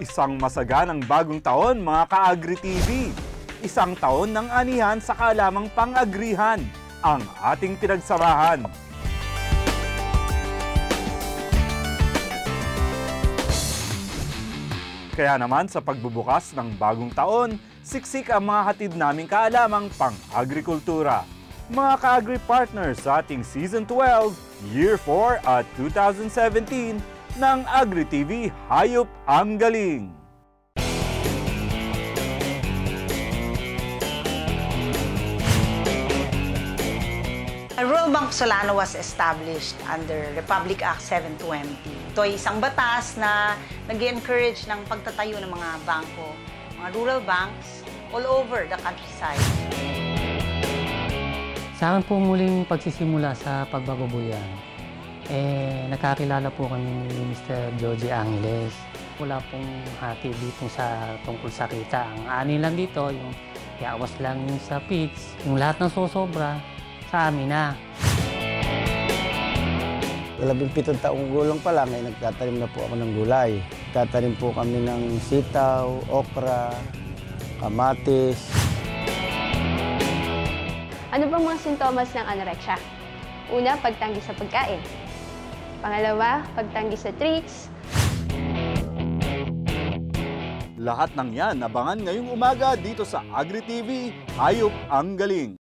Isang masaganang bagong taon mga ka-Agri TV. Isang taon ng anihan sa kalamang pang-agrihan, ang ating pinagsamahan. Kaya naman sa pagbubukas ng bagong taon, siksik ang mga hatid naming kaalamang pang-agrikultura. Mga ka-agri partners sa ating Season 12, Year 4 at 2017 ng Agri TV Hayop ang Galing. Rural Bank Solano was established under Republic Act 720. Ito ay isang batas na nag encourage ng pagtatayo ng mga bangko, mga rural banks all over the countryside. Sa akin po muling pagsisimula sa pagbababuyan, eh, nakakilala po kami ni Mr. Joji Angeles. Wala pong hati dito sa tungkol sa kita. Ang ani lang dito, yung yawas lang yung sa pits, yung lahat ng sosobra, sa amin na. Labing pitong taong gulong pa lang, ay nagtatanim na po ako ng gulay. Tatanim po kami ng sitaw, okra, kamatis. Ano bang mga sintomas ng anorexia? Una, pagtanggi sa pagkain. Pangalawa, pagtanggi sa treats. Lahat ng yan abangan ngayong umaga dito sa Agri TV Hayop ang Galing.